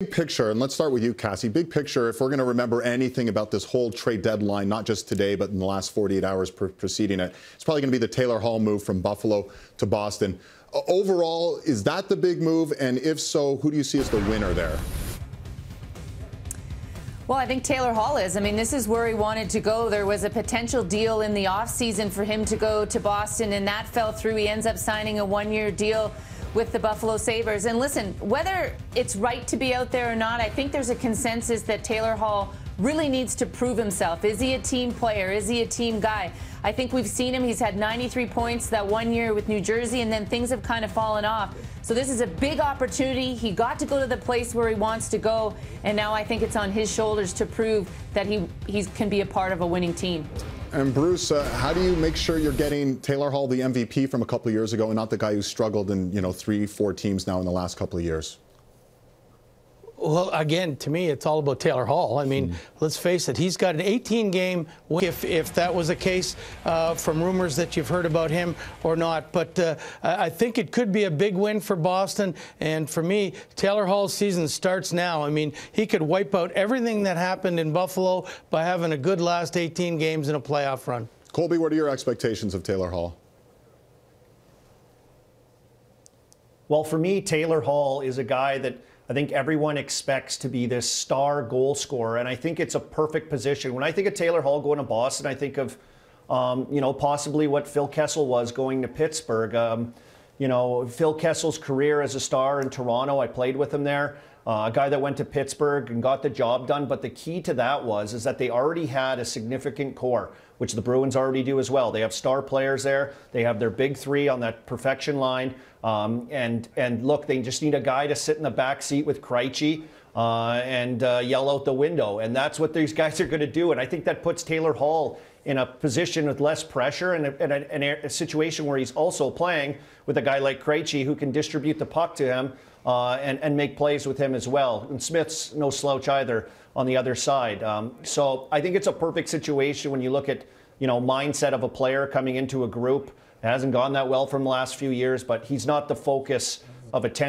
Big picture, and let's start with you, Cassie. Big picture, if we're going to remember anything about this whole trade deadline, not just today, but in the last 48 hours preceding it, it's probably going to be the Taylor Hall move from Buffalo to Boston. Overall, is that the big move? And if so, who do you see as the winner there? Well, I think Taylor Hall is. I mean, this is where he wanted to go. There was a potential deal in the offseason for him to go to Boston, and that fell through. He ends up signing a one year deal with the Buffalo Sabres. And listen, whether it's right to be out there or not, I think there's a consensus that Taylor Hall really needs to prove himself. Is he a team player? Is he a team guy? I think we've seen him. He's had 93 points that one year with New Jersey, and then things have kind of fallen off. So this is a big opportunity. He got to go to the place where he wants to go, and now I think it's on his shoulders to prove that he, he can be a part of a winning team. And Bruce, uh, how do you make sure you're getting Taylor Hall the MVP from a couple of years ago and not the guy who struggled in, you know, three, four teams now in the last couple of years? Well, again, to me, it's all about Taylor Hall. I mean, mm. let's face it, he's got an 18 game win, if, if that was the case uh, from rumors that you've heard about him or not. But uh, I think it could be a big win for Boston. And for me, Taylor Hall's season starts now. I mean, he could wipe out everything that happened in Buffalo by having a good last 18 games in a playoff run. Colby, what are your expectations of Taylor Hall? Well, for me, Taylor Hall is a guy that I think everyone expects to be this star goal scorer, and I think it's a perfect position. When I think of Taylor Hall going to Boston, I think of, um, you know, possibly what Phil Kessel was going to Pittsburgh. Um, you know, Phil Kessel's career as a star in Toronto, I played with him there. Uh, a guy that went to Pittsburgh and got the job done. But the key to that was is that they already had a significant core, which the Bruins already do as well. They have star players there. They have their big three on that perfection line. Um, and and look, they just need a guy to sit in the back seat with Krejci. Uh, and uh, yell out the window. And that's what these guys are going to do. And I think that puts Taylor Hall in a position with less pressure and a, a, a, situation where he's also playing with a guy like Krejci who can distribute the puck to him uh, and, and make plays with him as well. And Smith's no slouch either on the other side. Um, so I think it's a perfect situation when you look at you know mindset of a player coming into a group. It hasn't gone that well from the last few years, but he's not the focus of attention.